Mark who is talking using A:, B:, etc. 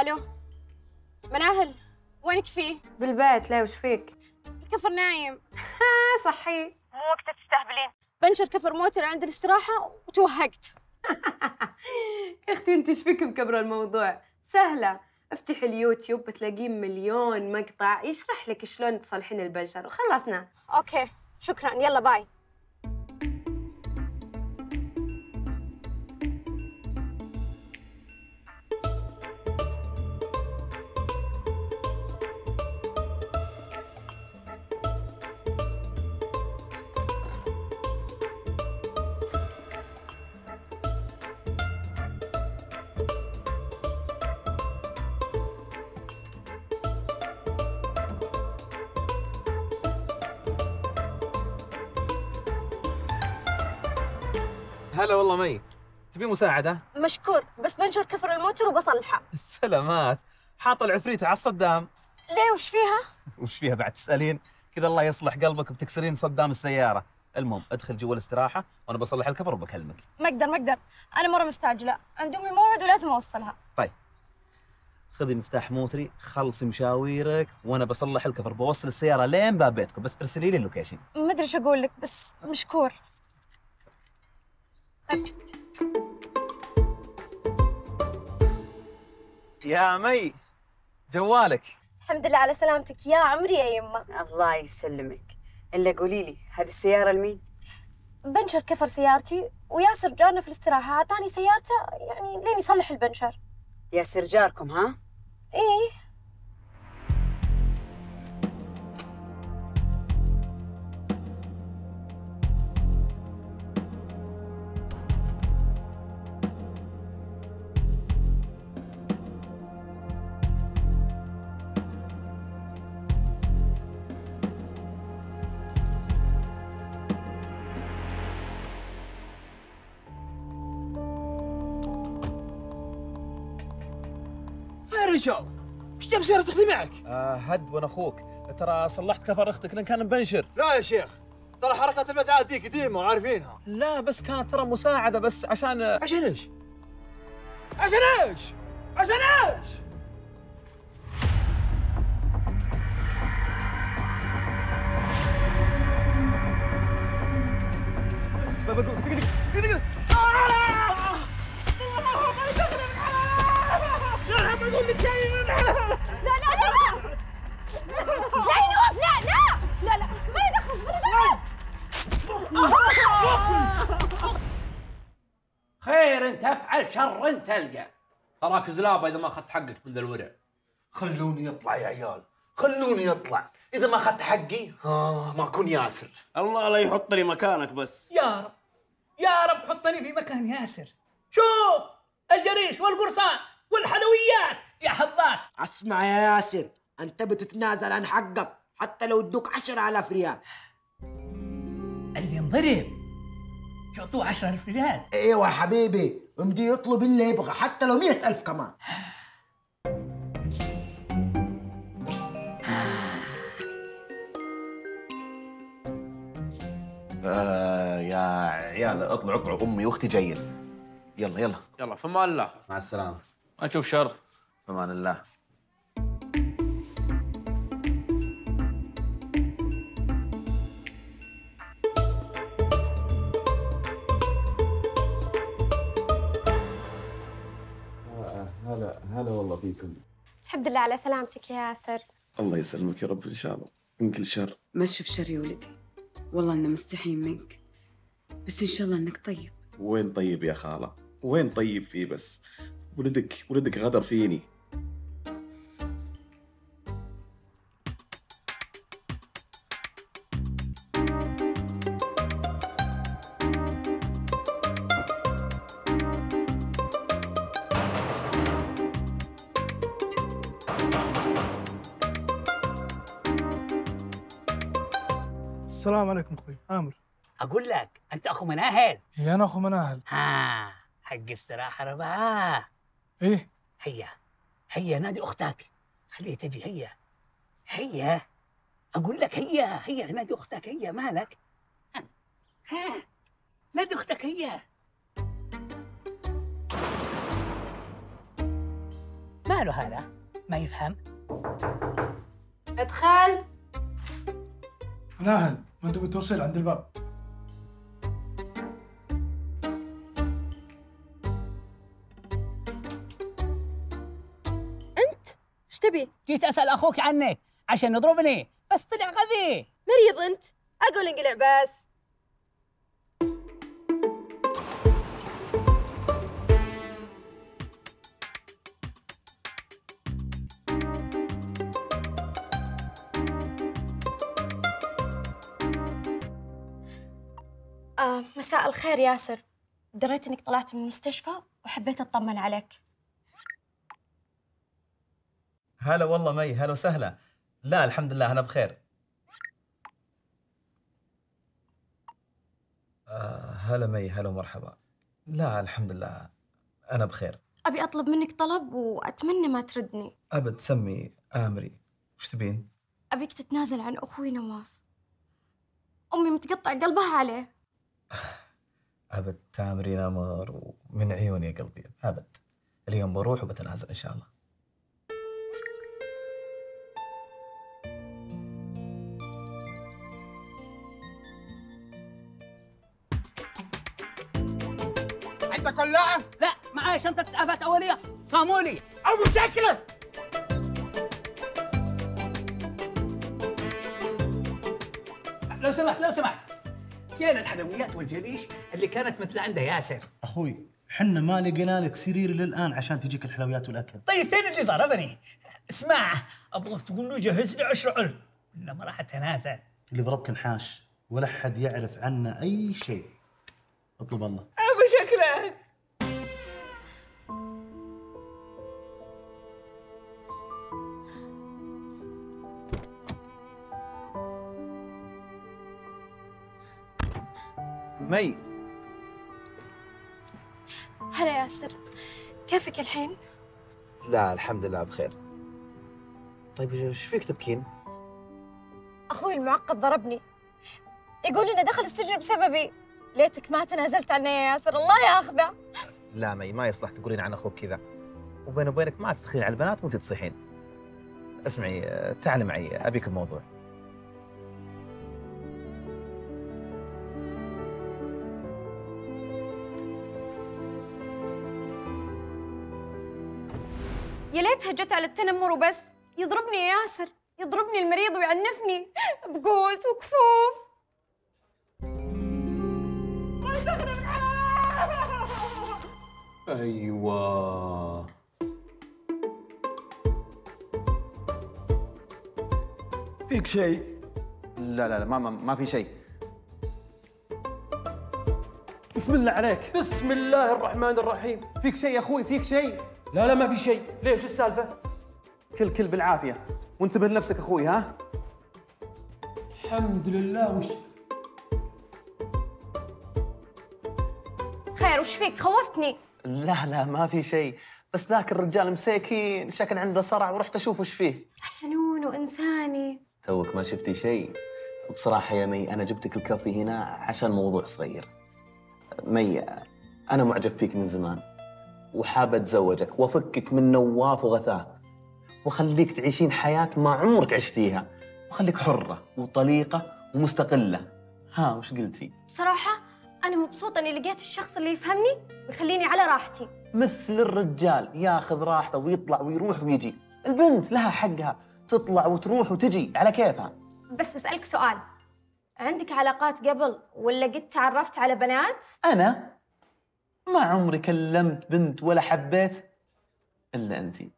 A: ألو مناهل وينك فيه؟
B: بالبيت ليه وش فيك؟
A: الكفر نايم.
B: صحي.
A: مو وقت تستهبلين. بنشر كفر موتر عند الاستراحة وتوهقت.
B: يا أختي أنت إيش فيك مكبرة الموضوع؟ سهلة. افتحي اليوتيوب بتلاقيه مليون مقطع يشرح لك شلون تصلحين البنشر وخلصنا.
A: okay شكرا. يلا bye.
C: هلا والله مي. تبي مساعدة؟
A: مشكور بس بنشر كفر الموتر وبصلحه.
C: سلامات. حاط العفريتة على الصدام.
A: ليه وش فيها؟
C: وش فيها بعد تسألين؟ كذا الله يصلح قلبك بتكسرين صدام السيارة. المهم ادخل جوا الاستراحة وأنا بصلح الكفر وبكلمك.
A: ما أقدر ما أقدر. أنا مرة مستعجلة. عندي أمي موعد ولازم أوصلها.
C: طيب. خذي مفتاح موتري خلصي مشاويرك وأنا بصلح الكفر. بوصل السيارة لين باب بيتكم. بس ارسلي لي ال location.
A: ما أدري إيش أقول لك بس مشكور.
C: يا مي جوالك.
A: الحمد لله على سلامتك يا عمري يا يمه.
D: الله يسلمك. إلا قولي لي هذه السيارة لمين؟
A: بنشر كفر سيارتي وياسر جارنا في الاستراحة. اعطاني سيارته يعني لين يصلح البنشر.
D: ياسر جاركم ها؟
A: إيه.
E: يا رجال إيش جاب سيارة أختي معك؟
C: آه هد وأنا أخوك ترى صلحت كفر أختك لأن كان مبنشر
E: لا يا شيخ ترى حركات المزعات ذي قديمة وعارفينها
C: لا بس كانت ترى مساعدة بس عشان
E: عشان إيش؟ عشان إيش؟ عشان إيش؟
A: لا
F: خير افعل شر تلقى
E: تراك زلابة إذا ما أخذت حقك من ذا الورع.
F: خلوني يطلع يا عيال خلوني يطلع. إذا ما أخذت حقي ها ما أكون ياسر.
G: الله لا يحطني مكانك بس.
H: يا رب يا رب حطني في مكان ياسر. شوف الجريش والقرصان والحلويات يا حظاك.
I: أسمع يا ياسر أنت بتتنازل عن حقك حتى لو ادوك عشرة آلاف ريال.
H: اللي انضرب. يعطوه 10000 ريال.
I: إيوه يا حبيبي امدي يطلب اللي يبغى حتى لو مئة ألف كمان.
C: آه يا عيال اطلعوا اطلعوا امي واختي جايين. يلا يلا.
E: يلا في أمان الله.
C: مع السلامة.
E: ما نشوف شر.
C: في أمان الله.
J: فيكم.
A: الحمد لله على سلامتك يا ياسر
J: الله يسلمك يا رب إن شاء الله. من كل شر.
D: ما تشوف شر يا ولدي. والله إنه مستحيين منك. بس إن شاء الله إنك طيب.
J: وين طيب يا خالة؟ وين طيب فيه بس؟ ولدك ولدك غدر فيني.
K: السلام عليكم أخوي. عامر.
H: أقول لك أنت أخو مناهل
K: هي أنا أخو مناهل
H: ها حق استراحة ربعاه
K: إيه.
H: هيا. هيا نادي أختك. خليها تجي هيا. هيا. أقول لك هيا هيا نادي أختك هيا مالك؟ ها ها نادي أختك هيا. ماله هذا؟ ما يفهم.
B: أدخل.
K: ناهل ما انت بتوصل عند الباب.
A: إيش تبي؟
H: جيت أسأل أخوك عنك عشان يضربني بس طلع غبي.
A: مريض انت؟ أقول انقلع بس. آه مساء الخير ياسر. دريت إنك طلعت من المستشفى وحبيت أطمن عليك.
C: هلا والله مي هلا وسهلا. لا الحمد لله أنا بخير. آه هلا مي هلا ومرحبا. لا الحمد لله أنا بخير.
A: أبي أطلب منك طلب وأتمنى ما تردني.
C: أبد سمي آمري. وش تبين؟
A: أبيك تتنازل عن أخوي نواف. أمي متقطع قلبها عليه.
C: أبد تامرين أمر ومن عيوني يا قلبي. أبد. اليوم بروح وبتنازل إن شاء الله.
H: عندك ولاعة؟ لا معاي شنطة اسعافات أولية. صامولي. أبو شكله لو سمحت لو سمحت. فين الحلويات والجريش اللي كانت مثل عنده ياسر.
L: أخوي حنا ما لقينا لك سرير للآن عشان تجيك الحلويات والأكل.
H: طيب فين اللي ضربني؟ اسمع أبغاك تقول له جهز لي 10 ولا ما راح أتنازل.
L: اللي ضربك نحاش ولا حد يعرف عنا أي شيء. اطلب الله.
C: مي
A: هلا ياسر كيفك الحين؟
C: لا الحمد لله بخير. طيب إيش فيك تبكين؟
A: أخوي المعقد ضربني. يقول انه دخل السجن بسببي. ليتك ما تنازلت عنه يا ياسر الله ياخذه.
C: لا مي ما يصلح تقولين عن أخوك كذا. وبيني وبينك ما تدخلين على البنات وانت تصيحين اسمعي تعالي معي أبيك بموضوع
A: يا ليتها جت على التنمر وبس. يضربني يا ياسر يضربني المريض ويعنفني بقوس وكفوف.
F: أيوه. فيك شيء؟
C: لا لا لا ما ما, ما في شيء.
E: بسم الله عليك. بسم الله الرحمن الرحيم.
G: فيك شيء يا أخوي؟ فيك شيء؟
E: لا لا ما في شيء. ليه؟ وش السالفة؟
G: كل كل بالعافية. وانتبه لنفسك أخوي ها؟
E: الحمد لله. وش؟
A: خير وش فيك؟ خوفتني.
C: لا لا ما في شيء. بس ذاك الرجال مساكين شكل عنده صرع ورحت أشوف وش فيه.
A: حنون وإنساني.
C: توك ما شفتي شيء. بصراحة يا مي أنا جبتك الكافي هنا عشان موضوع صغير. مي أنا معجب فيك من زمان. وحاب أتزوجك وأفكك من نواف وغثاه وخليك تعيشين حياة ما عمرك عشتيها. وخليك حرة وطليقة ومستقلة. ها وش قلتي؟
A: بصراحة أنا مبسوطة إني لقيت الشخص اللي يفهمني ويخليني على راحتي.
C: مثل الرجال ياخذ راحته ويطلع ويروح ويجي. البنت لها حقها تطلع وتروح وتجي. على كيفها؟
A: بس بسألك سؤال. عندك علاقات قبل ولا قد تعرفت على بنات؟
C: أنا؟ ما عمري كلمت بنت ولا حبيت إلا
A: إلا